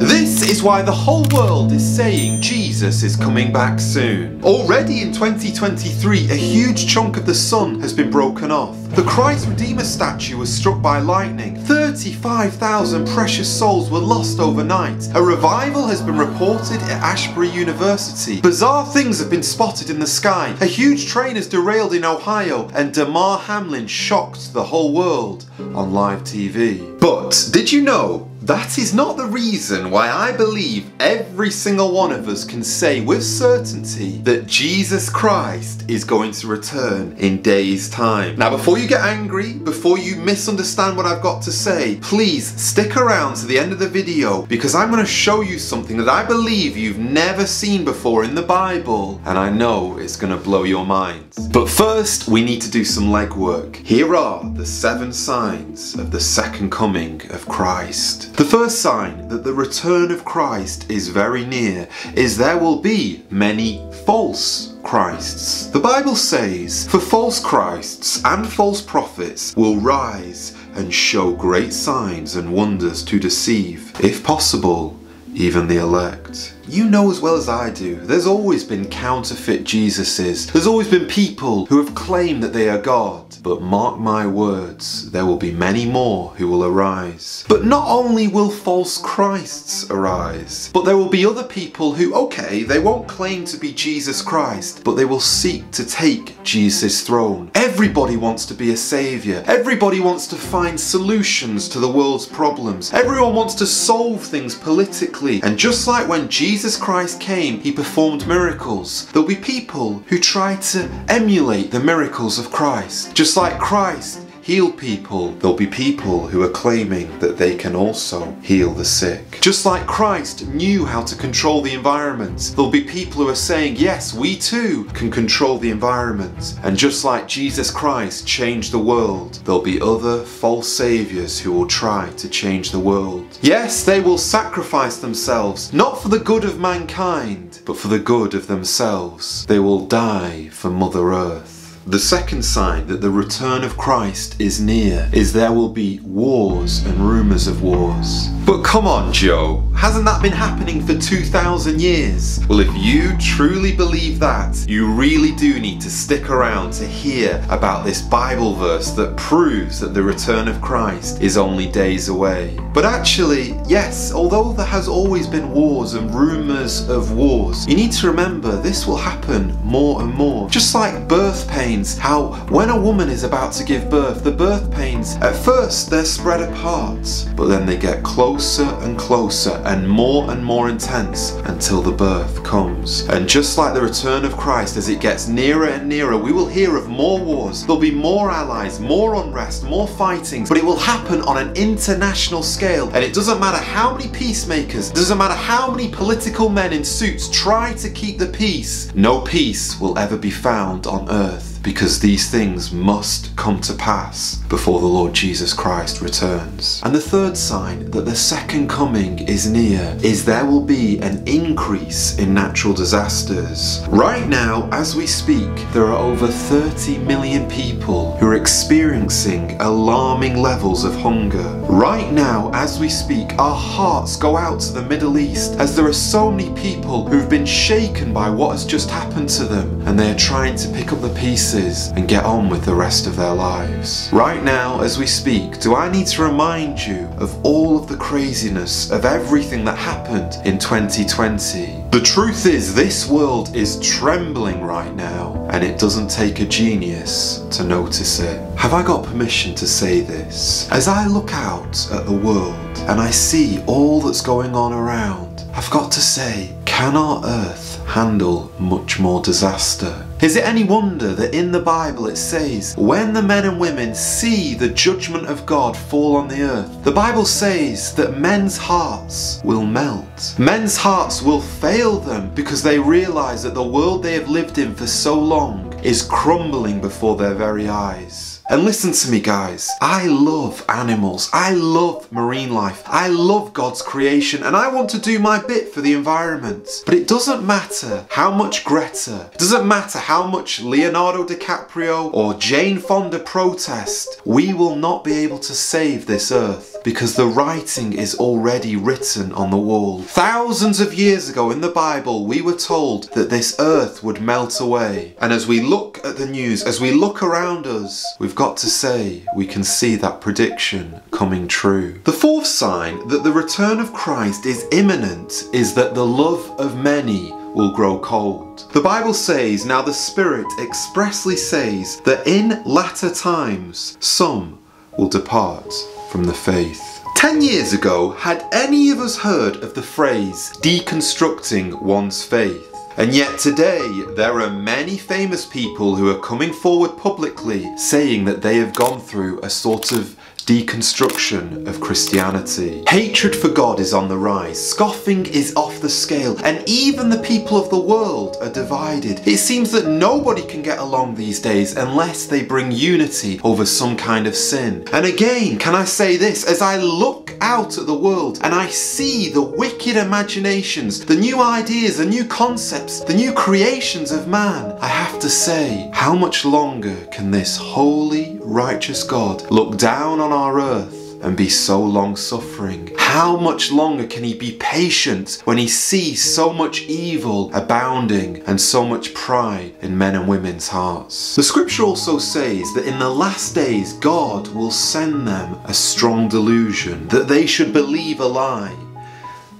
This is why the whole world is saying Jesus is coming back soon. Already in 2023, a huge chunk of the sun has been broken off. The Christ Redeemer statue was struck by lightning. 35,000 precious souls were lost overnight. A revival has been reported at Asbury University. Bizarre things have been spotted in the sky. A huge train has derailed in Ohio, and Damar Hamlin shocked the whole world on live TV. But did you know that is not the reason why I believe every single one of us can say with certainty that Jesus Christ is going to return in days time. Now before you get angry, before you misunderstand what I've got to say, please stick around to the end of the video because I'm going to show you something that I believe you've never seen before in the Bible and I know it's going to blow your mind. But first we need to do some legwork. Here are the seven signs of the second coming of Christ. The first sign that the return of Christ is very near is there will be many false Christs. The Bible says, For false Christs and false prophets will rise and show great signs and wonders to deceive, if possible, even the elect. You know as well as I do, there's always been counterfeit Jesuses. There's always been people who have claimed that they are God. But mark my words, there will be many more who will arise. But not only will false Christs arise, but there will be other people who, okay, they won't claim to be Jesus Christ, but they will seek to take Jesus' throne. Everybody wants to be a saviour. Everybody wants to find solutions to the world's problems. Everyone wants to solve things politically. And just like when Jesus Christ came, he performed miracles. There'll be people who try to emulate the miracles of Christ. Just like Christ heal people, there'll be people who are claiming that they can also heal the sick. Just like Christ knew how to control the environment, there'll be people who are saying, yes, we too can control the environment. And just like Jesus Christ changed the world, there'll be other false saviors who will try to change the world. Yes, they will sacrifice themselves, not for the good of mankind, but for the good of themselves. They will die for Mother Earth. The second sign that the return of Christ is near is there will be wars and rumours of wars. But come on, Joe, hasn't that been happening for 2,000 years? Well, if you truly believe that, you really do need to stick around to hear about this Bible verse that proves that the return of Christ is only days away. But actually, yes, although there has always been wars and rumours of wars, you need to remember this will happen more and more. Just like birth pains, how when a woman is about to give birth, the birth pains, at first they're spread apart, but then they get closer and closer and more and more intense until the birth comes. And just like the return of Christ, as it gets nearer and nearer, we will hear of more wars. There'll be more allies, more unrest, more fightings, but it will happen on an international scale. And it doesn't matter how many peacemakers, doesn't matter how many political men in suits try to keep the peace, no peace will ever be found on earth because these things must come to pass before the Lord Jesus Christ returns. And the third sign that the second coming is near is there will be an increase in natural disasters. Right now, as we speak, there are over 30 million people who experiencing alarming levels of hunger. Right now, as we speak, our hearts go out to the Middle East as there are so many people who've been shaken by what has just happened to them and they are trying to pick up the pieces and get on with the rest of their lives. Right now, as we speak, do I need to remind you of all of the craziness of everything that happened in 2020? The truth is, this world is trembling right now, and it doesn't take a genius to notice it. Have I got permission to say this? As I look out at the world and I see all that's going on around, I've got to say, can our earth handle much more disaster? Is it any wonder that in the Bible it says, when the men and women see the judgment of God fall on the earth, the Bible says that men's hearts will melt. Men's hearts will fail them because they realize that the world they have lived in for so long is crumbling before their very eyes. And listen to me guys, I love animals, I love marine life, I love God's creation and I want to do my bit for the environment. But it doesn't matter how much Greta, it doesn't matter how much Leonardo DiCaprio or Jane Fonda protest, we will not be able to save this earth because the writing is already written on the wall. Thousands of years ago in the Bible, we were told that this earth would melt away. And as we look at the news, as we look around us, we've got to say we can see that prediction coming true. The fourth sign that the return of Christ is imminent is that the love of many will grow cold. The Bible says, Now the Spirit expressly says that in latter times some will depart from the faith. Ten years ago, had any of us heard of the phrase deconstructing one's faith? And yet today, there are many famous people who are coming forward publicly saying that they have gone through a sort of deconstruction of Christianity. Hatred for God is on the rise, scoffing is off the scale, and even the people of the world are divided. It seems that nobody can get along these days unless they bring unity over some kind of sin. And again, can I say this, as I look out at the world and I see the wicked imaginations, the new ideas, the new concepts, the new creations of man, I have to say, how much longer can this holy, righteous God look down on our earth and be so long suffering? How much longer can he be patient when he sees so much evil abounding and so much pride in men and women's hearts? The scripture also says that in the last days God will send them a strong delusion, that they should believe a lie.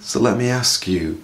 So let me ask you,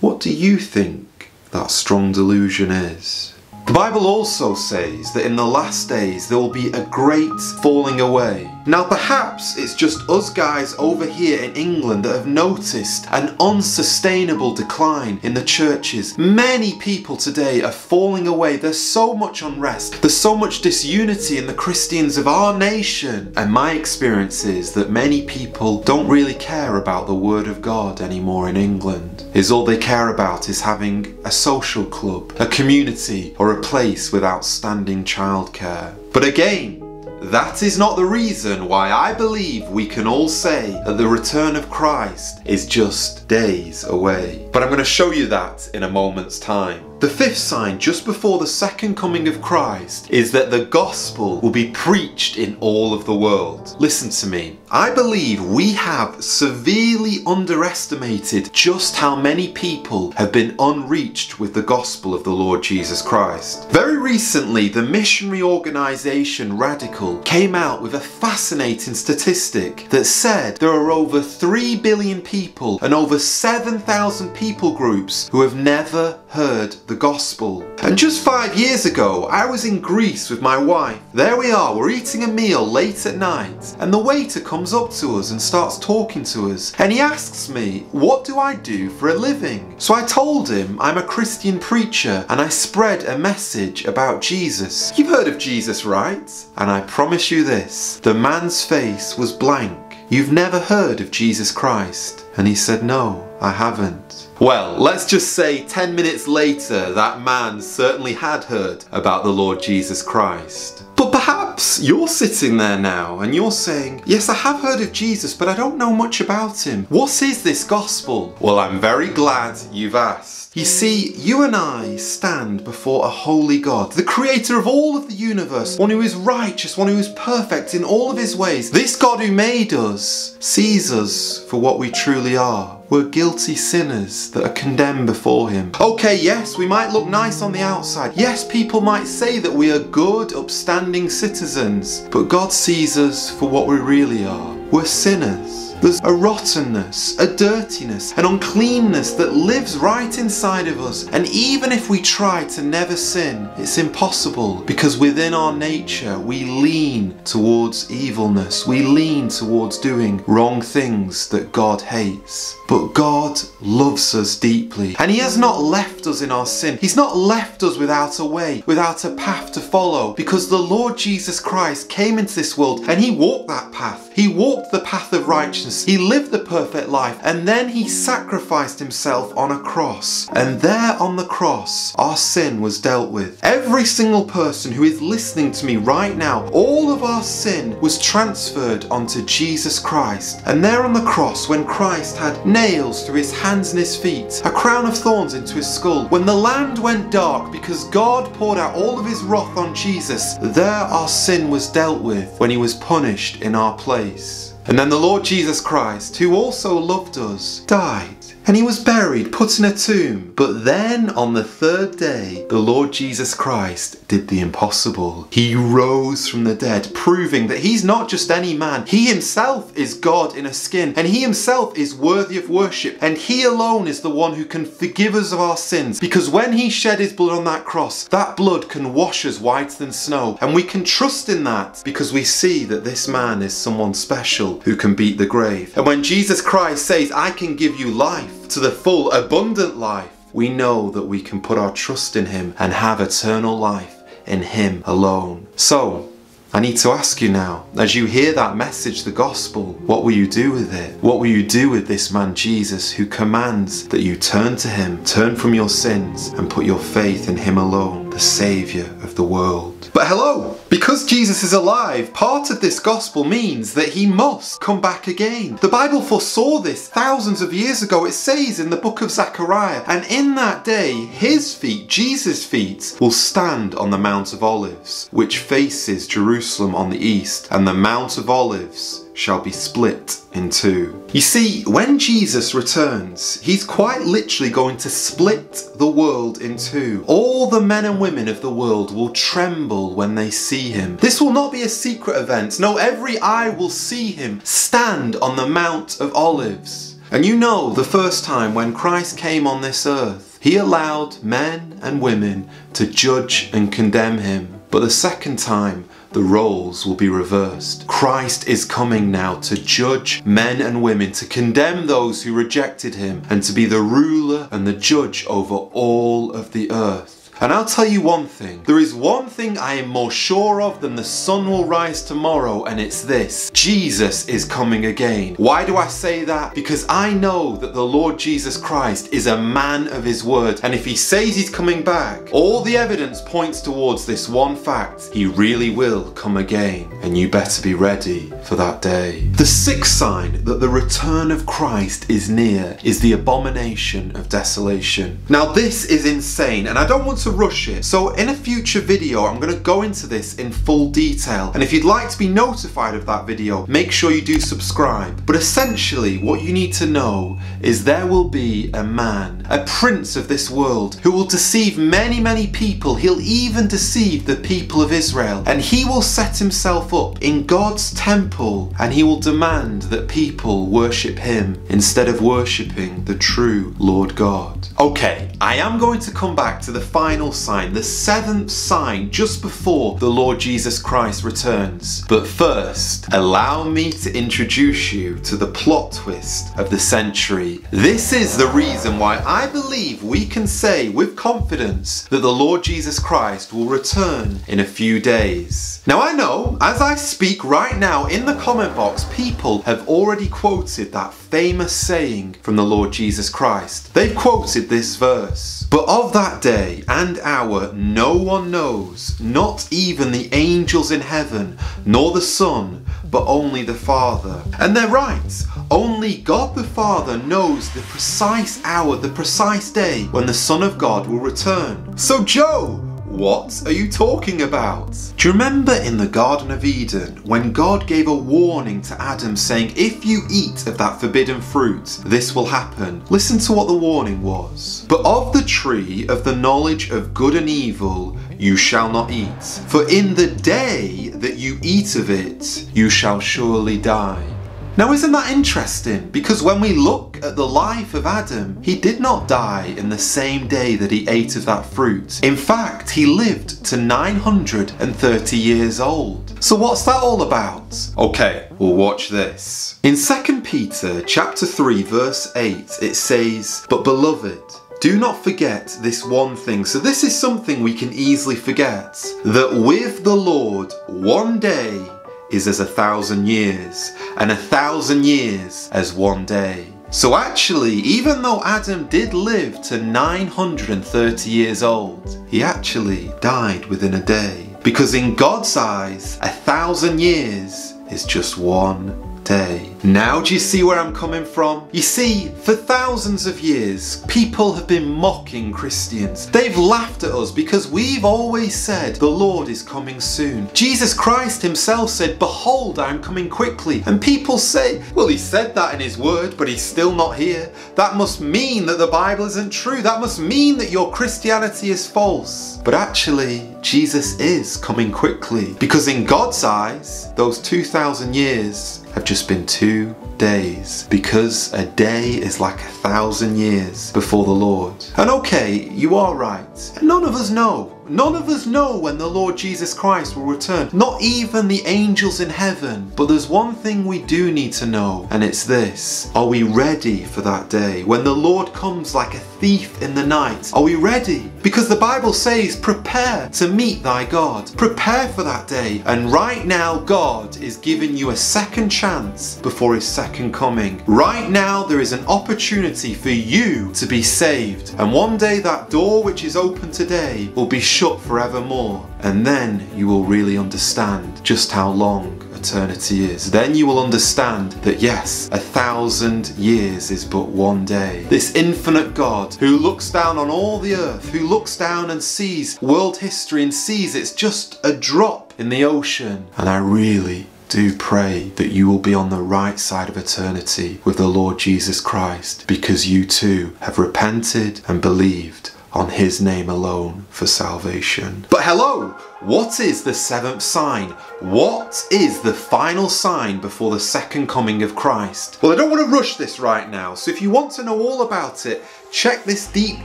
what do you think that strong delusion is? The Bible also says that in the last days there will be a great falling away. Now perhaps it's just us guys over here in England that have noticed an unsustainable decline in the churches. Many people today are falling away. There's so much unrest. There's so much disunity in the Christians of our nation. And my experience is that many people don't really care about the Word of God anymore in England. Is all they care about is having a social club, a community, or a place with outstanding childcare. But again, that is not the reason why I believe we can all say that the return of Christ is just days away. But I'm going to show you that in a moment's time. The fifth sign just before the second coming of Christ is that the gospel will be preached in all of the world. Listen to me. I believe we have severely underestimated just how many people have been unreached with the gospel of the Lord Jesus Christ. Very recently, the missionary organization Radical came out with a fascinating statistic that said there are over 3 billion people and over 7,000 people groups who have never heard the gospel. And just five years ago, I was in Greece with my wife. There we are, we're eating a meal late at night, and the waiter comes up to us and starts talking to us. And he asks me, What do I do for a living? So I told him I'm a Christian preacher and I spread a message about Jesus. You've heard of Jesus, right? And I promise you this the man's face was blank. You've never heard of Jesus Christ? And he said, No, I haven't. Well, let's just say 10 minutes later, that man certainly had heard about the Lord Jesus Christ. But perhaps you're sitting there now and you're saying, Yes, I have heard of Jesus, but I don't know much about him. What is this gospel? Well, I'm very glad you've asked. You see, you and I stand before a holy God, the creator of all of the universe, one who is righteous, one who is perfect in all of his ways. This God who made us sees us for what we truly are. We're guilty sinners that are condemned before Him. Okay, yes, we might look nice on the outside. Yes, people might say that we are good, upstanding citizens. But God sees us for what we really are. We're sinners. There's a rottenness, a dirtiness, an uncleanness that lives right inside of us. And even if we try to never sin, it's impossible because within our nature we lean towards evilness. We lean towards doing wrong things that God hates. But God loves us deeply and He has not left us in our sin. He's not left us without a way, without a path to follow because the Lord Jesus Christ came into this world and He walked that path. He walked the path of righteousness Jesus. He lived the perfect life and then he sacrificed himself on a cross. And there on the cross, our sin was dealt with. Every single person who is listening to me right now, all of our sin was transferred onto Jesus Christ. And there on the cross, when Christ had nails through his hands and his feet, a crown of thorns into his skull, when the land went dark because God poured out all of his wrath on Jesus, there our sin was dealt with when he was punished in our place. And then the Lord Jesus Christ, who also loved us, died and he was buried, put in a tomb. But then on the third day, the Lord Jesus Christ did the impossible. He rose from the dead, proving that he's not just any man. He himself is God in a skin, and he himself is worthy of worship. And he alone is the one who can forgive us of our sins. Because when he shed his blood on that cross, that blood can wash us whiter than snow. And we can trust in that because we see that this man is someone special who can beat the grave. And when Jesus Christ says, I can give you life, to the full, abundant life, we know that we can put our trust in Him and have eternal life in Him alone. So, I need to ask you now, as you hear that message, the gospel, what will you do with it? What will you do with this man Jesus who commands that you turn to him, turn from your sins, and put your faith in him alone, the Saviour of the world? But hello! Because Jesus is alive, part of this gospel means that he must come back again. The Bible foresaw this thousands of years ago. It says in the book of Zechariah, and in that day his feet, Jesus' feet, will stand on the Mount of Olives, which faces Jerusalem on the east, and the Mount of Olives shall be split in two. You see, when Jesus returns, he's quite literally going to split the world in two. All the men and women of the world will tremble when they see him. This will not be a secret event. No, every eye will see him stand on the Mount of Olives. And you know, the first time when Christ came on this earth, he allowed men and women to judge and condemn him. But the second time, the roles will be reversed. Christ is coming now to judge men and women, to condemn those who rejected him, and to be the ruler and the judge over all of the earth. And I'll tell you one thing. There is one thing I am more sure of than the sun will rise tomorrow, and it's this. Jesus is coming again. Why do I say that? Because I know that the Lord Jesus Christ is a man of his word. And if he says he's coming back, all the evidence points towards this one fact. He really will come again. And you better be ready for that day. The sixth sign that the return of Christ is near is the abomination of desolation. Now this is insane, and I don't want to rush it. So in a future video, I'm going to go into this in full detail. And if you'd like to be notified of that video, make sure you do subscribe. But essentially, what you need to know is there will be a man, a prince of this world, who will deceive many, many people. He'll even deceive the people of Israel. And he will set himself up in God's temple and he will demand that people worship him instead of worshipping the true Lord God. Okay, I am going to come back to the final sign, the seventh sign just before the Lord Jesus Christ returns. But first, allow me to introduce you to the plot twist of the century. This is the reason why I believe we can say with confidence that the Lord Jesus Christ will return in a few days. Now I know, as I speak right now in the comment box, people have already quoted that famous saying from the Lord Jesus Christ. They've quoted this verse. But of that day and hour no one knows, not even the angels in heaven, nor the Son, but only the Father. And they're right. Only God the Father knows the precise hour, the precise day when the Son of God will return. So Joe, what are you talking about? Do you remember in the Garden of Eden when God gave a warning to Adam saying, if you eat of that forbidden fruit, this will happen? Listen to what the warning was. But of the tree of the knowledge of good and evil, you shall not eat. For in the day that you eat of it, you shall surely die. Now isn't that interesting? Because when we look at the life of Adam, he did not die in the same day that he ate of that fruit. In fact, he lived to 930 years old. So what's that all about? Okay, we'll watch this. In 2 Peter chapter 3 verse 8 it says, But beloved, do not forget this one thing. So this is something we can easily forget. That with the Lord, one day is as a thousand years, and a thousand years as one day. So actually, even though Adam did live to 930 years old, he actually died within a day. Because in God's eyes, a thousand years is just one day. Now do you see where I'm coming from? You see, for thousands of years, people have been mocking Christians. They've laughed at us because we've always said the Lord is coming soon. Jesus Christ himself said, behold, I am coming quickly. And people say, well, he said that in his word, but he's still not here. That must mean that the Bible isn't true. That must mean that your Christianity is false. But actually, Jesus is coming quickly because in God's eyes, those 2,000 years have just been two days because a day is like a thousand years before the Lord. And okay, you are right. None of us know None of us know when the Lord Jesus Christ will return, not even the angels in heaven. But there's one thing we do need to know, and it's this Are we ready for that day? When the Lord comes like a thief in the night, are we ready? Because the Bible says, Prepare to meet thy God. Prepare for that day. And right now, God is giving you a second chance before his second coming. Right now, there is an opportunity for you to be saved. And one day, that door which is open today will be shut forevermore. And then you will really understand just how long eternity is. Then you will understand that yes, a thousand years is but one day. This infinite God who looks down on all the earth, who looks down and sees world history and sees it's just a drop in the ocean. And I really do pray that you will be on the right side of eternity with the Lord Jesus Christ because you too have repented and believed on his name alone for salvation. But hello, what is the seventh sign? What is the final sign before the second coming of Christ? Well, I don't want to rush this right now, so if you want to know all about it, check this deep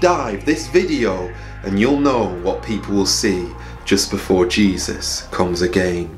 dive, this video, and you'll know what people will see just before Jesus comes again.